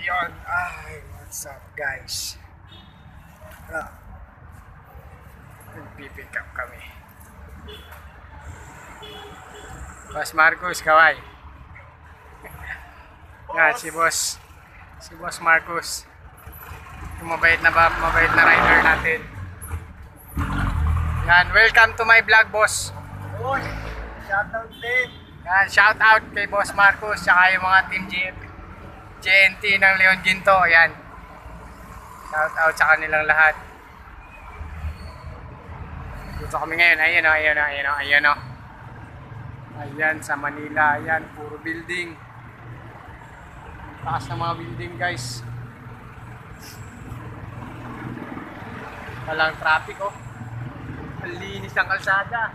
Yun. Ay, what's up guys? Ah. Nagpipick up kami. Boss Marcos, kaway. Yan, si boss. Si boss Marcos. Yung mabait na ba, mabait na rider natin. Yan, welcome to my vlog, boss. Boss, shoutout din. Yan, shout out kay Boss Marcos tsaka yung mga team G JNT ng Leon Ginto. Yan. Shout out sa kanilang lahat. Dito kami ngayon. Ayan o, ayan o, ayan o, ayan o. Ayan, sa Manila. Ayan, puro building. Taas ng mga building, guys. Walang traffic, oh. Ang kalsada.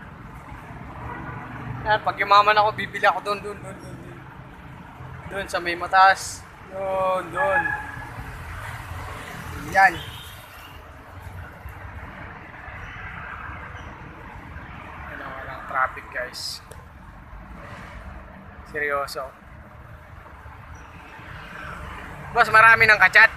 Yan, pag yumaman ako, bibili ako doon, doon, doon. Doon, doon sa may mataas. Doon, doon. Yan. Ang walang traffic, guys. Seryoso. Boss, marami ng kachat.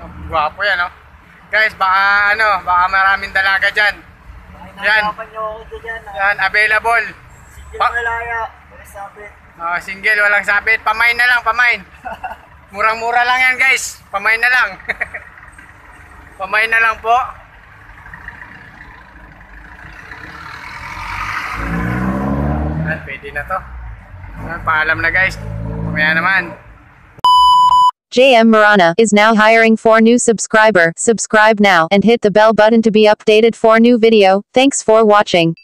Ang Gwapo yan, oh. Guys, baka ano, baka maraming dalaga dyan. Yan. Ah. Yan, available. Sige, Pa- malaya. Pero sabi, Oh, single, walang sabit. Pamain na lang, pamain. Murang-mura lang yan, guys. Pamain na lang. pamain na lang po. Yan, pwede na to. Yan, paalam na, guys. Mamaya naman. JM Marana is now hiring for new subscriber. Subscribe now and hit the bell button to be updated for new video. Thanks for watching.